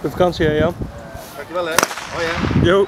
De vakantie hè Jan? Dankjewel hè. Hoi hè. Yo.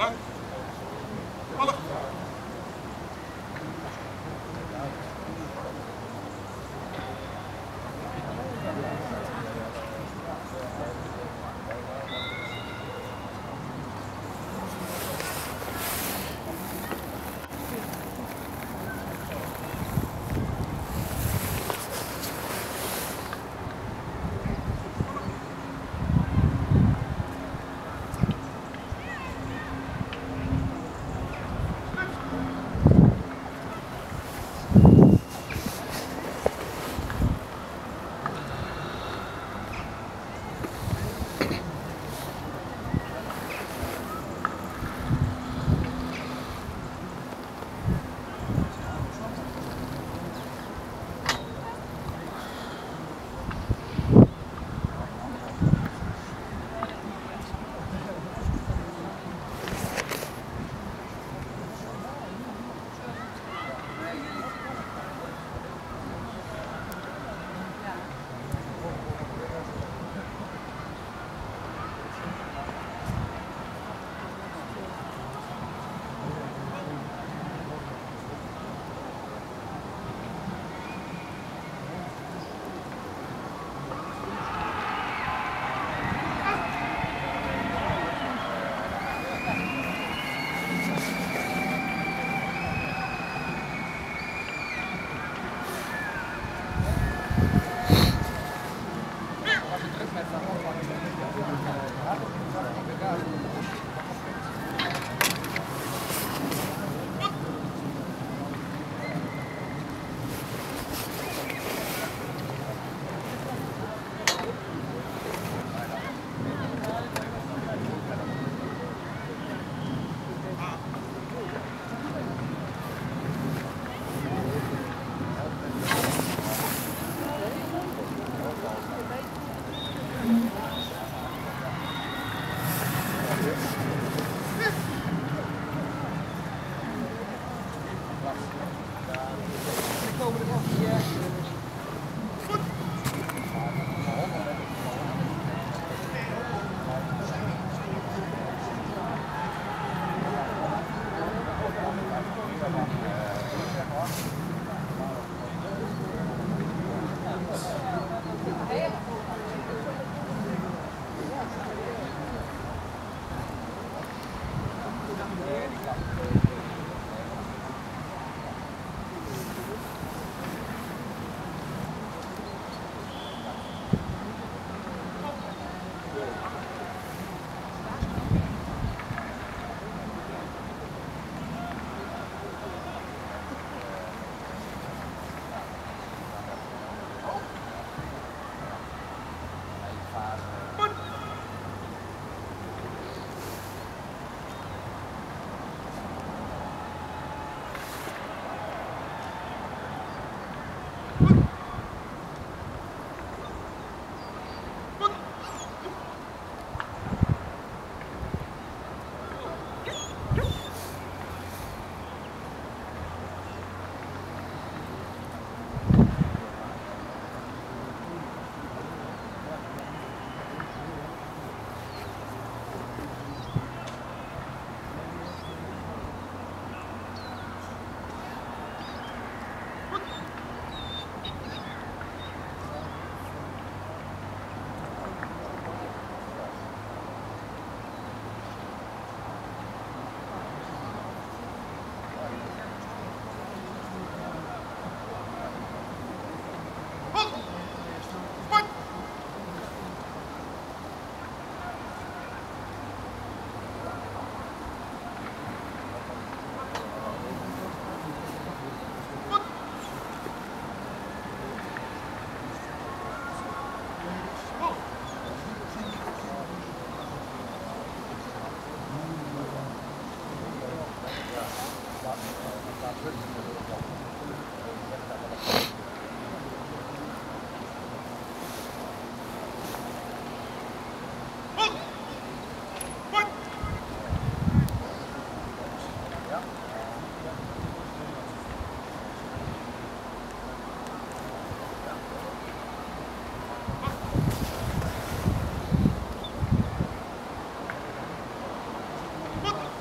да? Look!